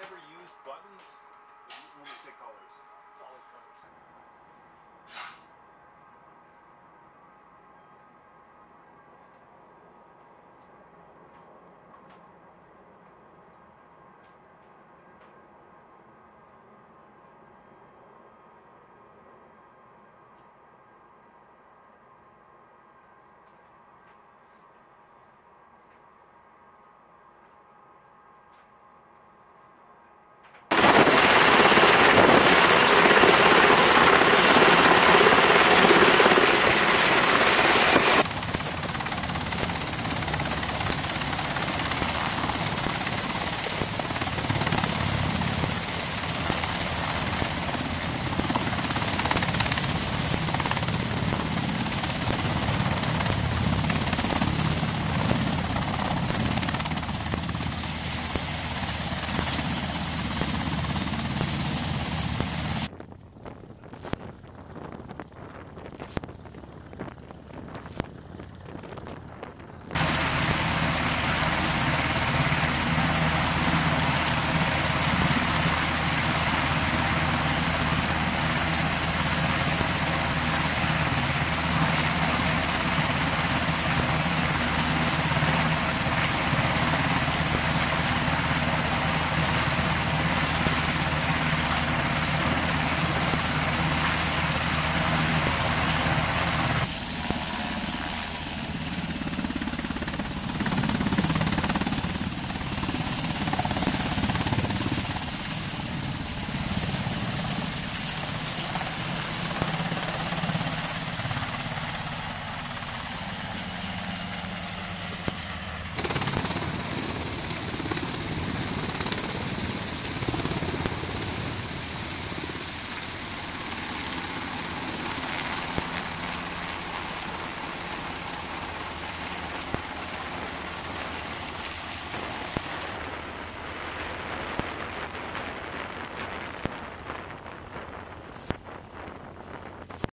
ever used buttons, when we say colors.